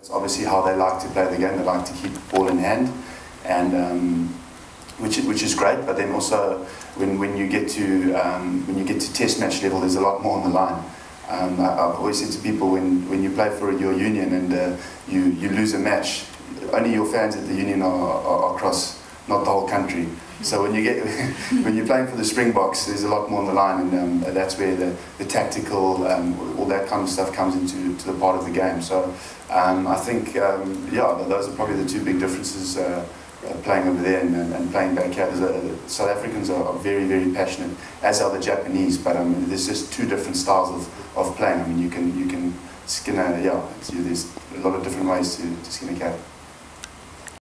It's obviously how they like to play the game. They like to keep the ball in hand, and um, which which is great. But then also when, when you get to um, when you get to test match level, there's a lot more on the line. Um, I, have always said to people when, when you play for your union and uh, you, you lose a match, only your fans at the union are, are, across, not the whole country. So when you get when you're playing for the Springboks, there's a lot more on the line, and um, that's where the, the tactical, um, all that kind of stuff comes into to the part of the game. So um, I think, um, yeah, those are probably the two big differences. Uh, uh, playing over there and, and, playing back here. The South Africans are, very, very passionate, as are the Japanese. But um, there's just two different styles of, of playing. I mean, you can you can skin a yeah. there's a lot of different ways to, to skin a cat.